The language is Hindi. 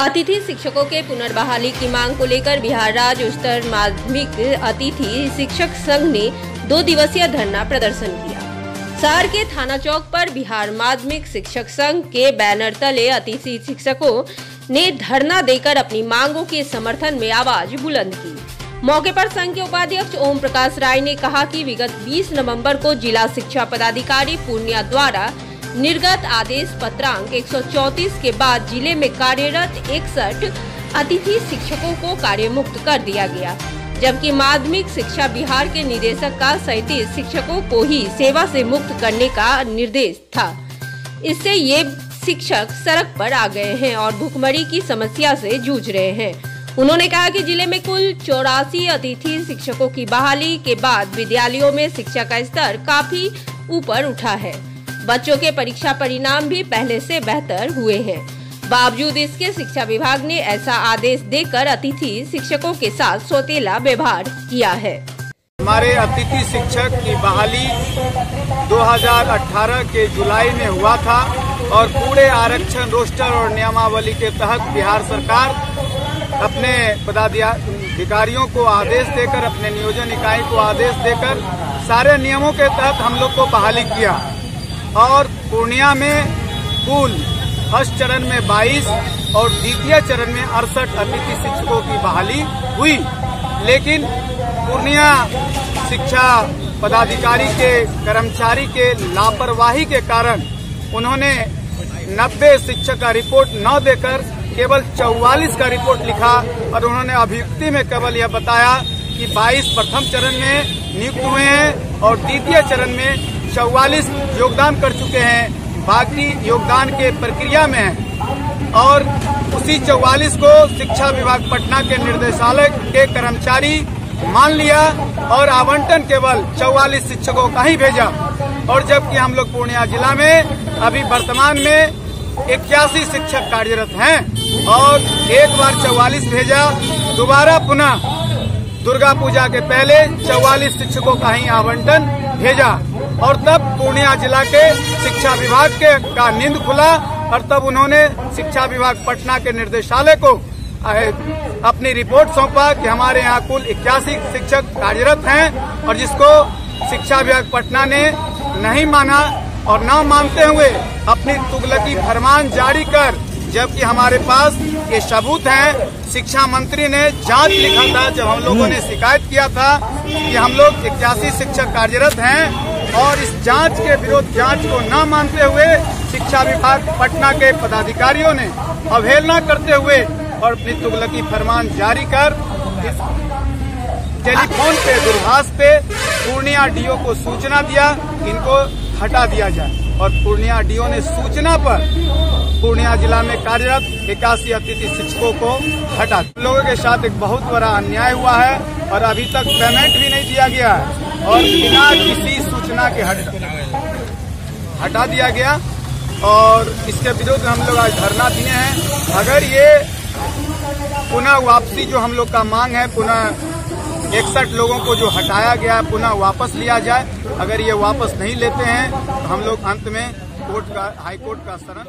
अतिथि शिक्षकों के पुनर्बहाली की मांग को लेकर बिहार राज्य उच्चतर माध्यमिक अतिथि शिक्षक संघ ने दो दिवसीय धरना प्रदर्शन किया। शहर के थाना चौक पर बिहार माध्यमिक शिक्षक संघ के बैनर तले अतिथि शिक्षकों ने धरना देकर अपनी मांगों के समर्थन में आवाज़ बुलंद की। मौके पर संघ के उपाध्यक्ष ओम प्रकाश राय ने कहा कि विगत 20 नवंबर को जिला शिक्षा पदाधिकारी पूर्णिया द्वारा निर्गत आदेश पत्रांक 134 के बाद ज़िले में कार्यरत इकसठ अतिथि शिक्षकों को कार्यमुक्त कर दिया गया, जबकि माध्यमिक शिक्षा बिहार के निदेशक का सैतीस शिक्षकों को ही सेवा से मुक्त करने का निर्देश था। इससे ये शिक्षक सड़क पर आ गए हैं और भुखमरी की समस्या से जूझ रहे हैं। उन्होंने कहा कि ज़िले में कुल चौरासी अतिथि शिक्षकों की बहाली के बाद विद्यालयों में शिक्षा का स्तर काफ़ी ऊपर उठा है। बच्चों के परीक्षा परिणाम भी पहले से बेहतर हुए हैं। बावजूद इसके, शिक्षा विभाग ने ऐसा आदेश देकर अतिथि शिक्षकों के साथ सौतेला व्यवहार किया है। हमारे अतिथि शिक्षक की बहाली 2018 के जुलाई में हुआ था और पूरे आरक्षण रोस्टर और नियमावली के तहत बिहार सरकार अपने पदाधिकारियों को आदेश देकर, अपने नियोजन इकाई को आदेश देकर सारे नियमों के तहत हम लोग को बहाली किया। और पूर्णिया में कुल फ़र्स्ट चरण में 22 और द्वितीय चरण में अड़सठ अतिथि शिक्षकों की बहाली हुई। लेकिन पूर्णिया शिक्षा पदाधिकारी के, कर्मचारी के लापरवाही के कारण उन्होंने 90 शिक्षक का रिपोर्ट न देकर केवल 44 का रिपोर्ट लिखा और उन्होंने अभियुक्ति में केवल यह बताया कि 22 प्रथम चरण में नियुक्त हुए हैं और द्वितीय चरण में चौवालीस योगदान कर चुके हैं, बाकी योगदान के प्रक्रिया में है। और उसी चौवालीस को शिक्षा विभाग पटना के निर्देशालय के कर्मचारी मान लिया और आवंटन केवल चौवालीस शिक्षकों का ही भेजा। और जबकि हम लोग पूर्णिया जिला में, अभी वर्तमान में इक्यासी शिक्षक कार्यरत हैं और एक बार चौवालीस भेजा, दोबारा पुनः दुर्गा पूजा के पहले चौवालीस शिक्षकों का ही आवंटन भेजा। और तब पूर्णिया जिला के शिक्षा विभाग के का नींद खुला और तब उन्होंने शिक्षा विभाग पटना के निर्देशालय को अपनी रिपोर्ट सौंपा कि हमारे यहाँ कुल इक्यासी शिक्षक कार्यरत हैं और जिसको शिक्षा विभाग पटना ने नहीं माना और न मानते हुए अपनी तुगलकी फरमान जारी कर, जबकि हमारे पास ये सबूत हैं। शिक्षा मंत्री ने जाँच लिखा था, जब हम लोगों ने शिकायत किया था कि हम लोग इक्यासी शिक्षक कार्यरत हैं और इस जाँच के विरोध जाँच को न मानते हुए शिक्षा विभाग, पटना के पदाधिकारियों ने अवहेलना करते हुए और अपनी तुगलकी फरमान जारी कर टेलीफोन पे दूरभाष पे पूर्णिया डीओ को सूचना दिया, इनको हटा दिया जाए। और पूर्णिया डीओ ने सूचना पर पूर्णिया जिला में कार्यरत इक्यासी अतिथि शिक्षकों को हटा दिया। लोगों के साथ एक बहुत बड़ा अन्याय हुआ है और अभी तक पेमेंट भी नहीं दिया गया है। और बिना किसी सूचना के हट हटा दिया गया। और इसके विरुद्ध हम लोग आज धरना दिए हैं। अगर ये पुनः वापसी जो हम लोग का मांग है, पुनः इकसठ लोगों को जो हटाया गया, पुनः वापस लिया जाए। अगर ये वापस नहीं लेते हैं तो हम लोग अंत में कोर्ट का हाई कोर्ट का शरण